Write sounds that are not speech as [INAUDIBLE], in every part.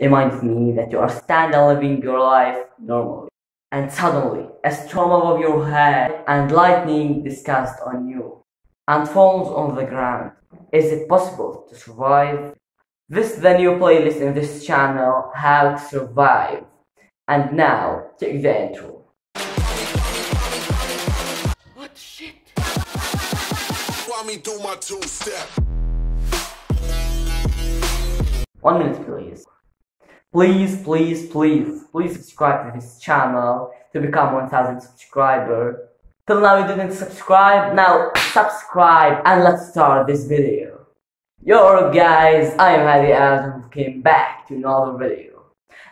reminds me that you are standing living your life normally. And suddenly, a storm above your head and lightning discussed on you and falls on the ground. Is it possible to survive? This is the new playlist in this channel, How to Survive. And now, check the intro. What the shit? Walk me through my two step. One minute, please. Please, please, please, please subscribe to this channel to become 1000 subscriber. Till now you didn't subscribe, now subscribe and let's start this video. Yo guys, I am Hadi Adam came back to another video.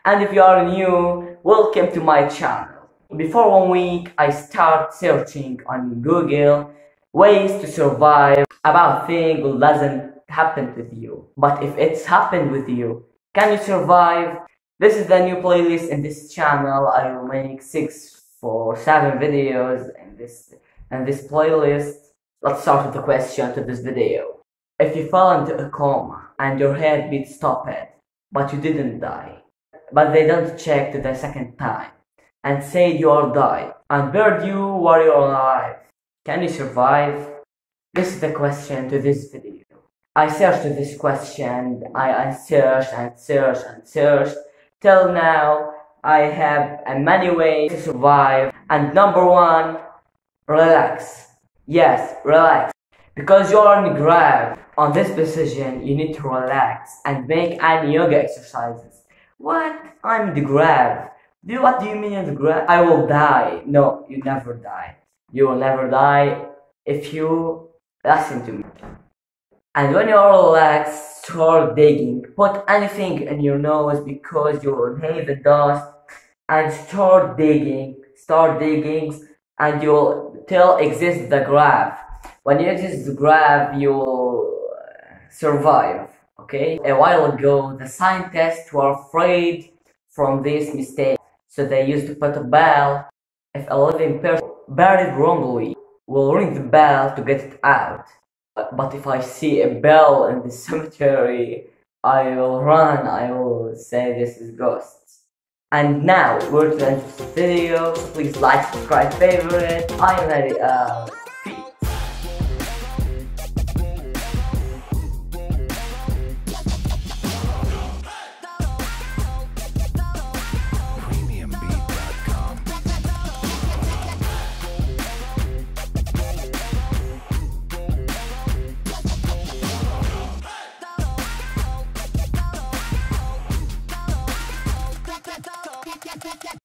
And if you are new, welcome to my channel. Before one week, I start searching on Google ways to survive about things that doesn't happen with you. But if it's happened with you, can you survive? This is the new playlist in this channel. I will make six seven videos in this in this playlist. Let's start with the question to this video. If you fell into a coma and your head heartbeat stopped, but you didn't die, but they don't check to the second time and say you are died and buried you while you're alive, can you survive? This is the question to this video. I searched this question, I, I searched and searched and searched, till now I have uh, many ways to survive, and number one, relax. Yes, relax. Because you're the grave, on this position, you need to relax and make any yoga exercises. What? I'm in the grave. Do what do you mean in the grave? I will die. No, you never die. You will never die if you listen to me. And when you're start digging. Put anything in your nose because you'll inhale the dust. And start digging. Start digging and you'll till exist the grave. When you exist the grave, you'll survive. Okay? A while ago, the scientists were afraid from this mistake. So they used to put a bell. If a living person buried wrongly, will ring the bell to get it out. But if I see a bell in the [LAUGHS] cemetery, I will run, I will say this is ghosts. And now, we're to end the video, please like, subscribe, favorite, I am ready, uh,